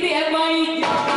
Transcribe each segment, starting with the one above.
the my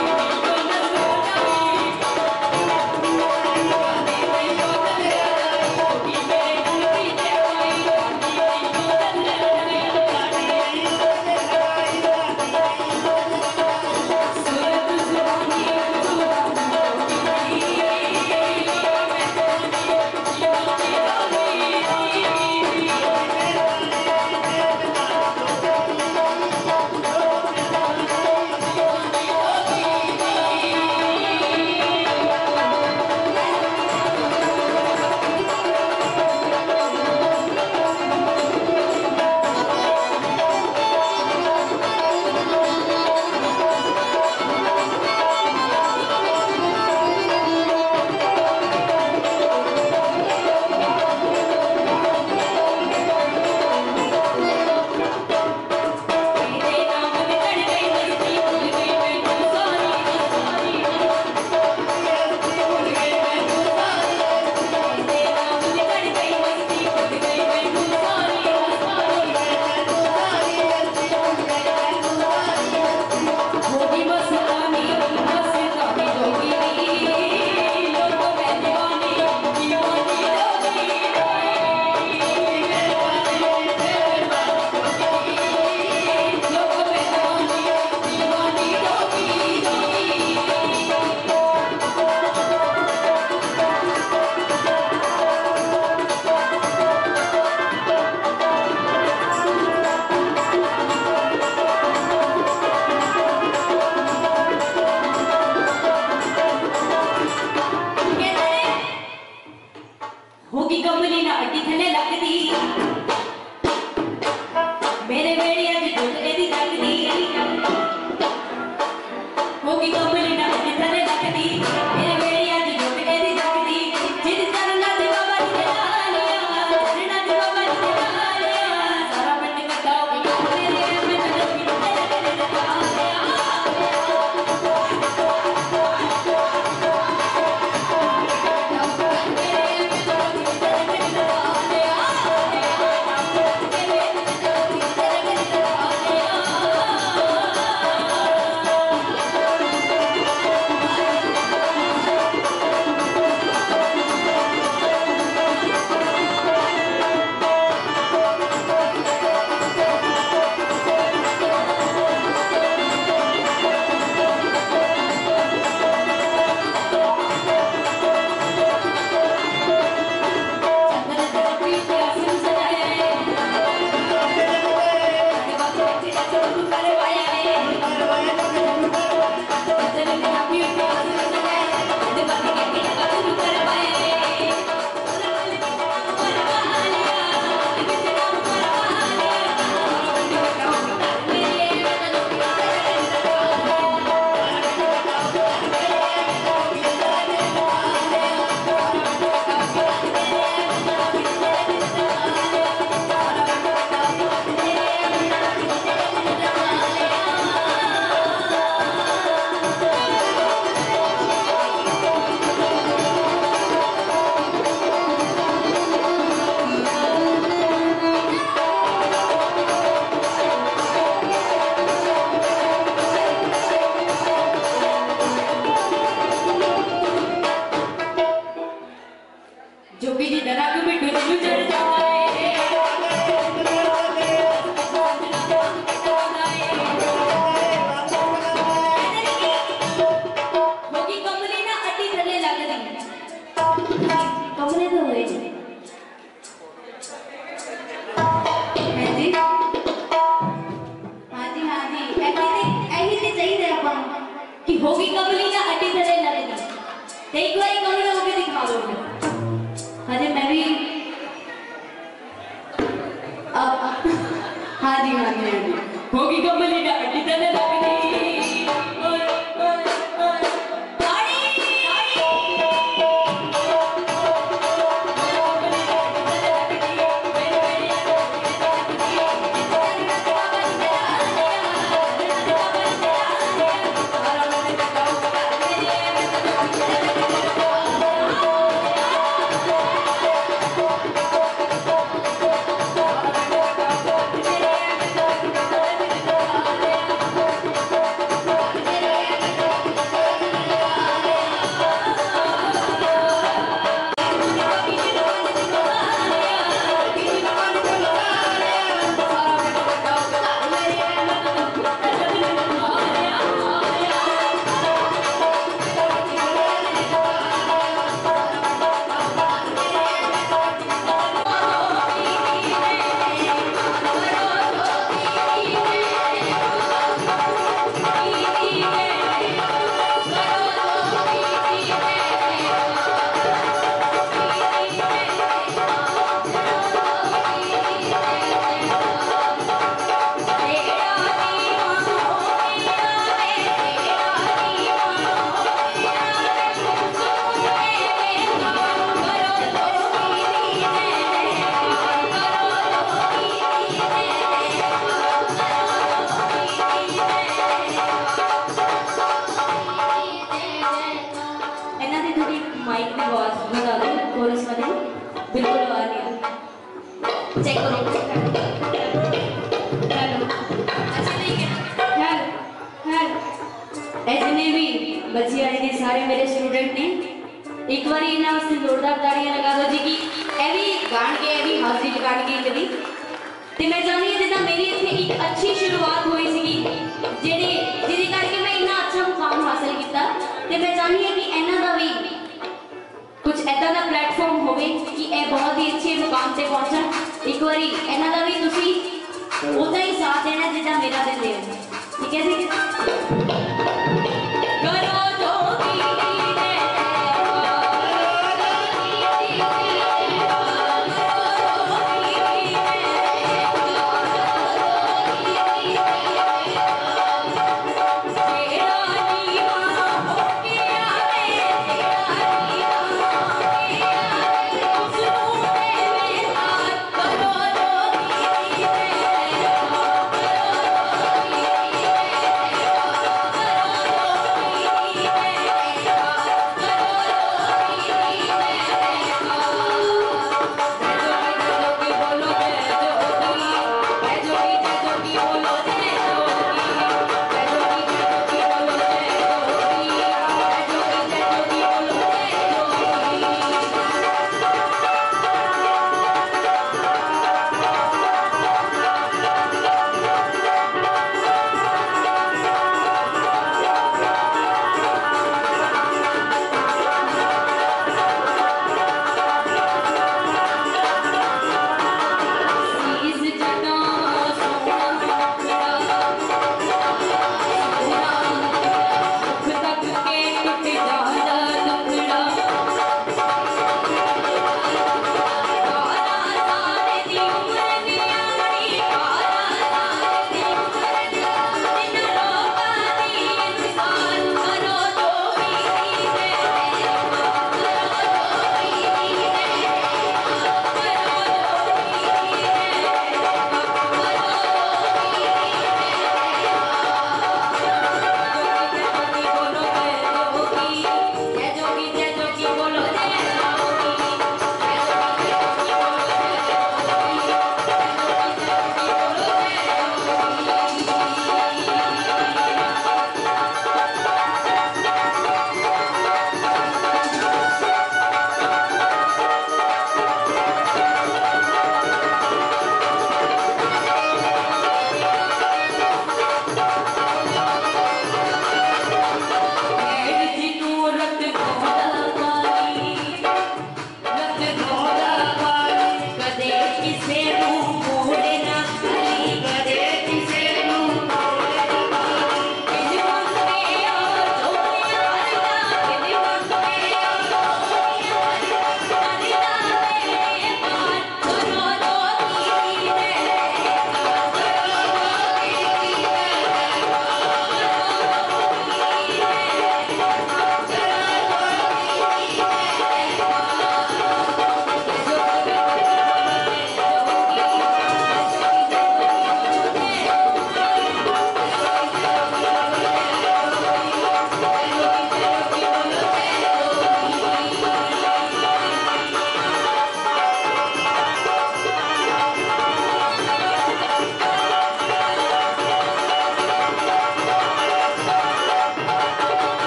कि भोगी कबली का हटी अटी धरे लगना एक बार एक कबली तो होके दिखा दो। हाँ जी मैं भी अब हाँ जी हाँ जी।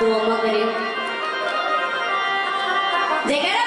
दुआ करियो देखा ना?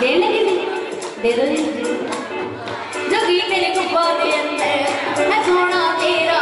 ले लेंगे दे दो जी जगी मेरे खुबा दे अंदर है सोना तेरा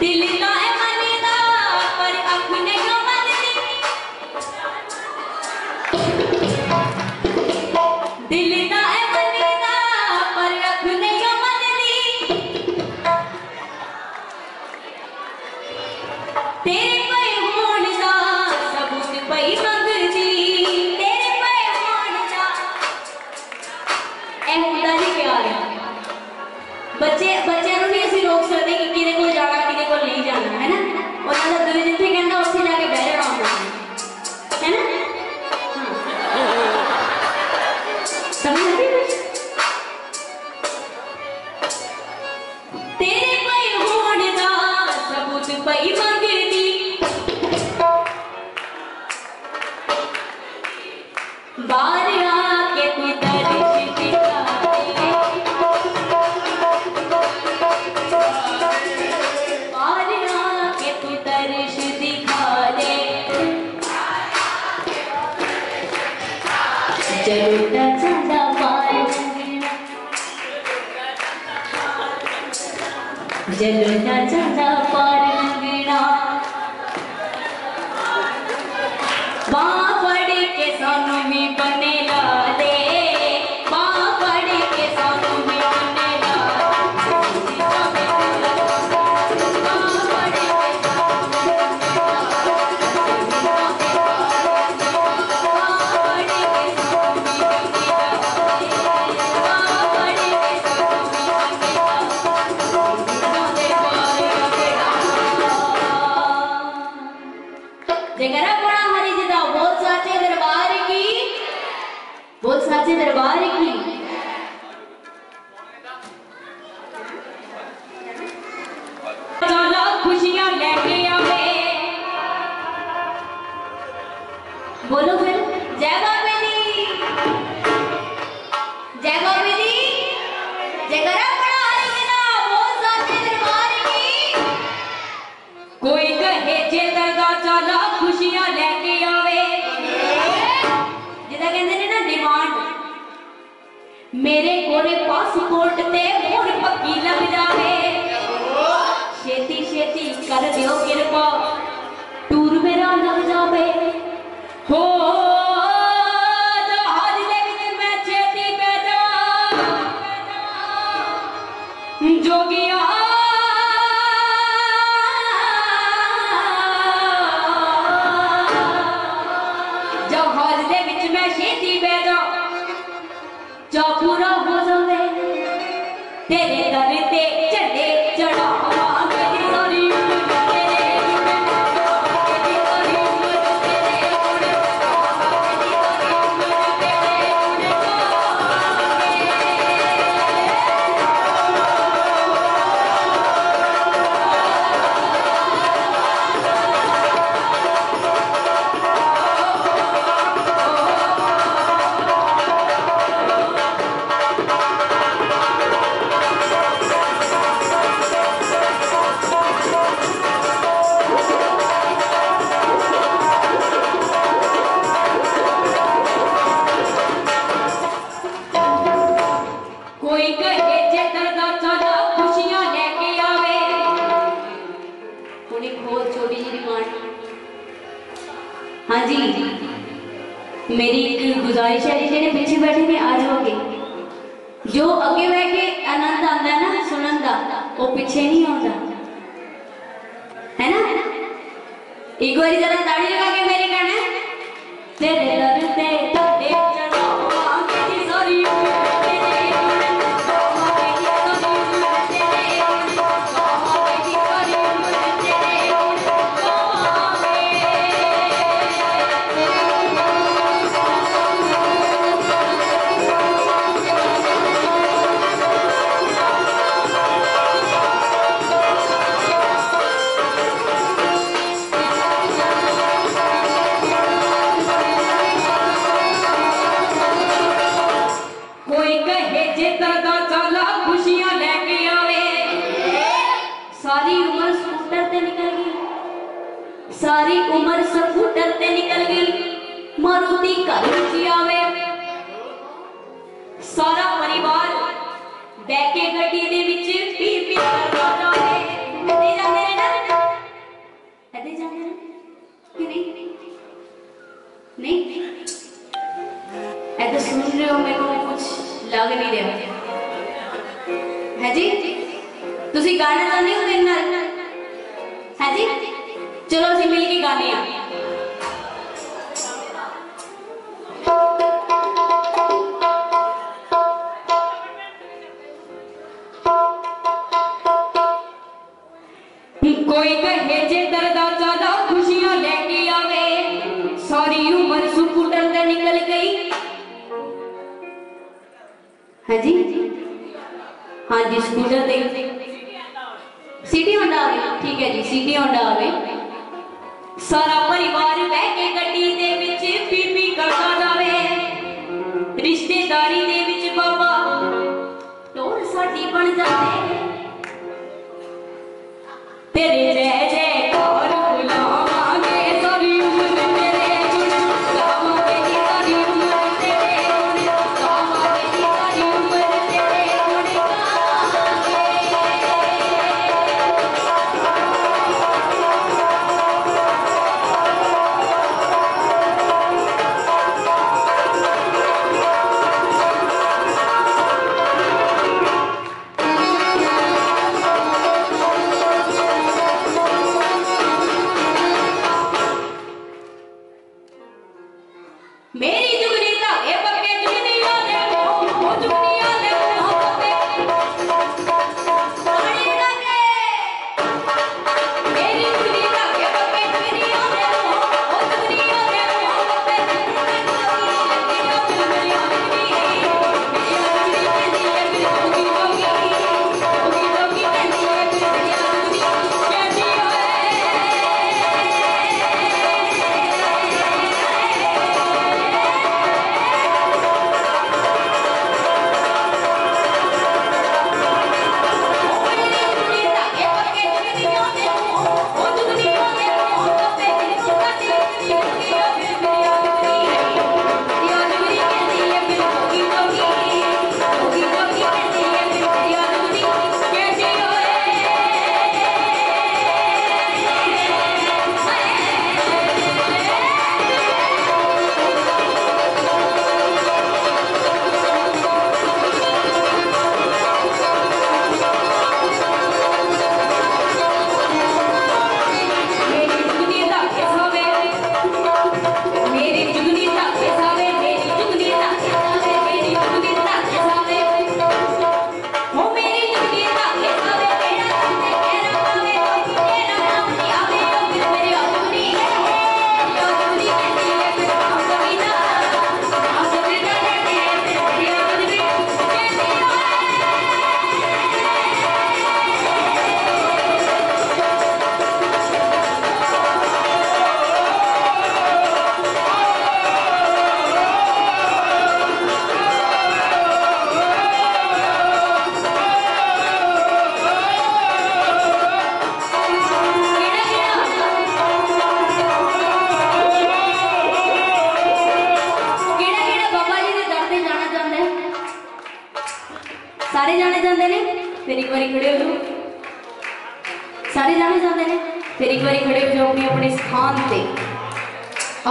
Billy.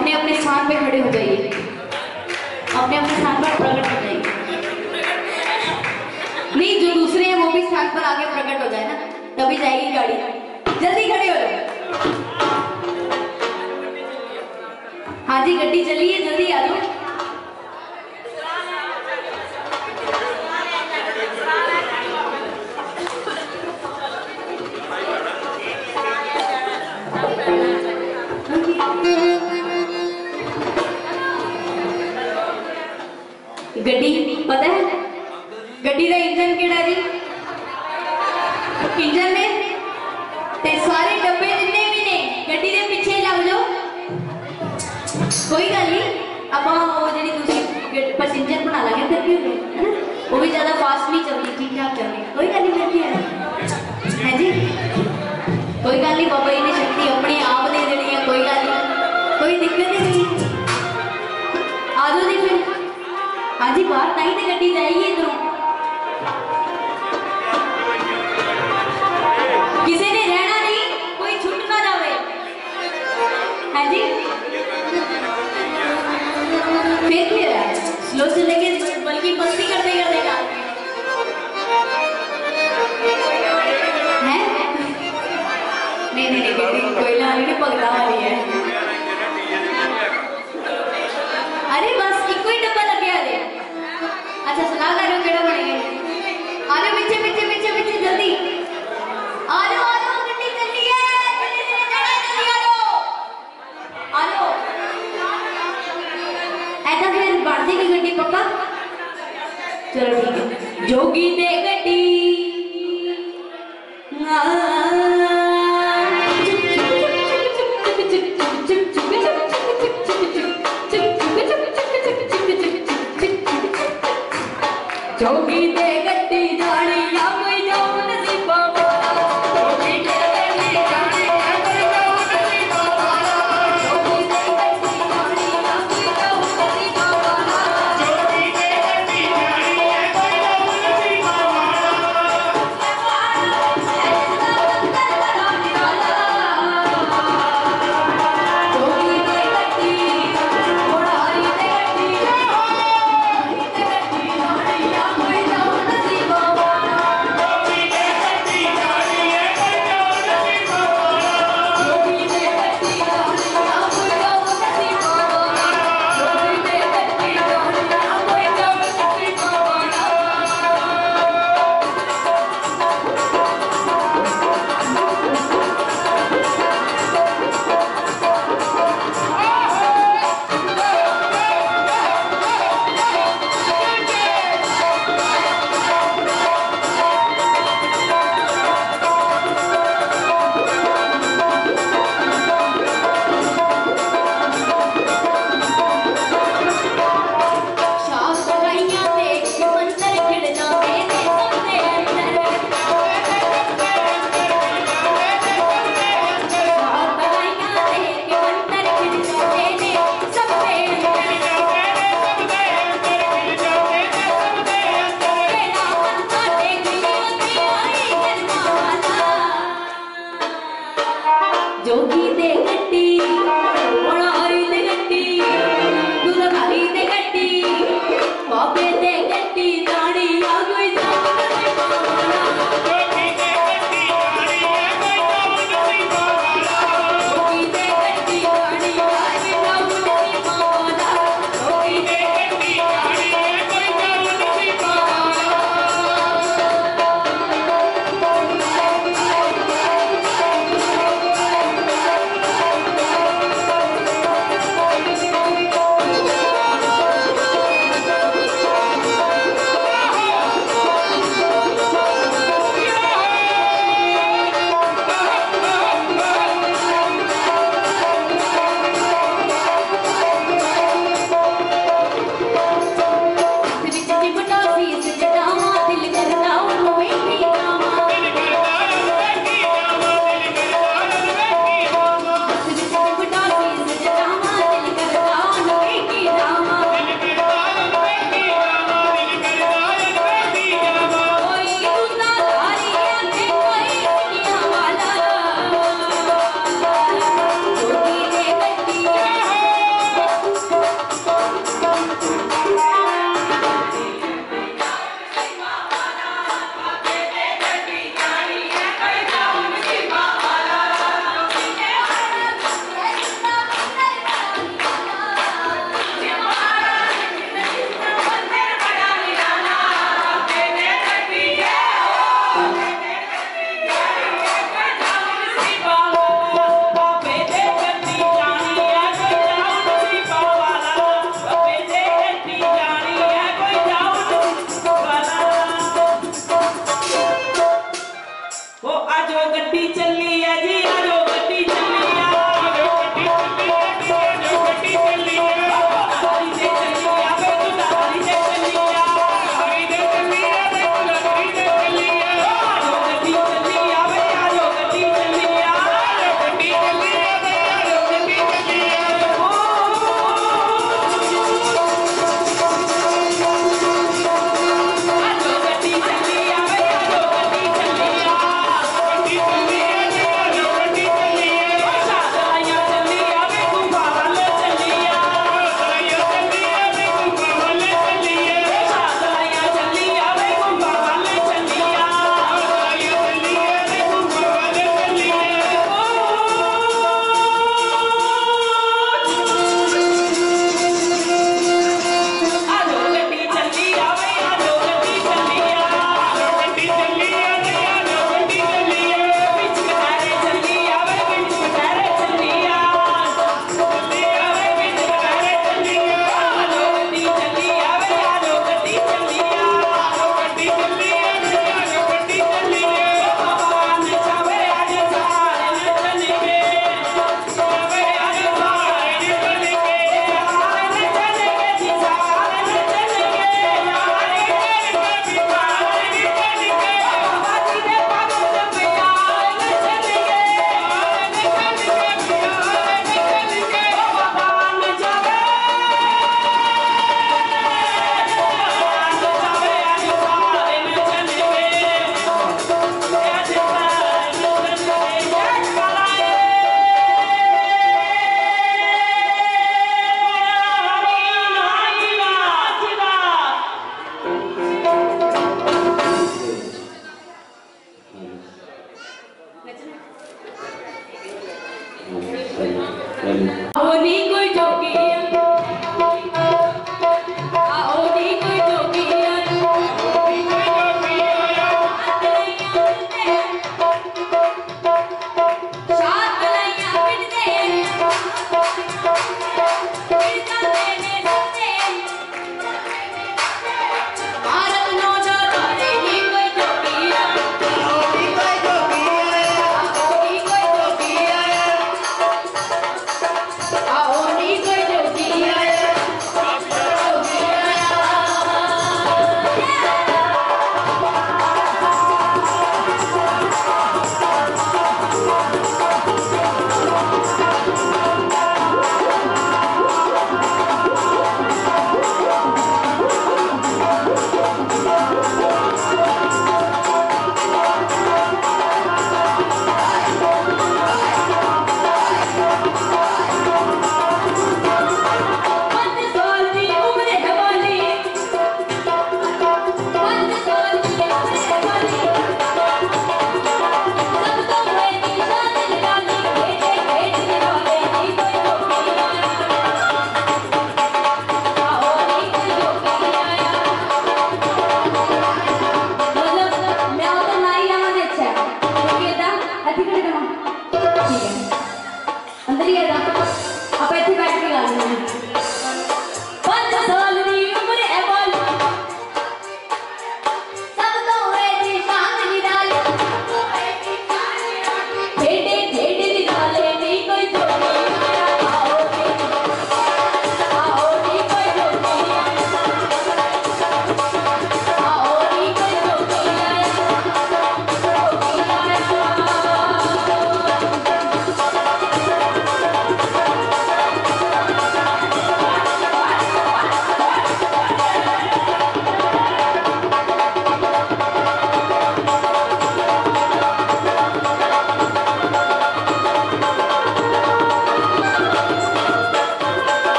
अपने अपने स्थान पे खड़े हो जाइए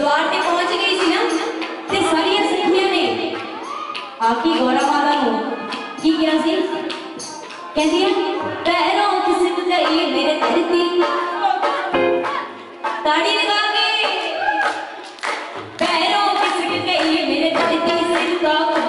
द्वार ਤੇ ਪਹੁੰਚ ਗਈ ਸੀ ਨਾ। ਤੇ ਸਾਰੀਆਂ ਸਖੀਆਂ ਨੇ ਆਕੀ ਗੋਰਾ ਮਾਤਾ ਨੂੰ, ਕੀ ਕਿਹਾ ਸੀ? ਕਹਿੰਦੀ ਹੈ ਪੈਰੋਂ ਕਿਸੇ ਨੂੰ ਜਾਈਏ ਮੇਰੇ ਧਰਤੀ ਤਾੜੀ ਲਗਾ ਕੇ ਪੈਰੋਂ ਕਿਸੇ ਨੂੰ ਜਾਈਏ ਮੇਰੇ ਧਰਤੀ ਸਿਰ ਕਾ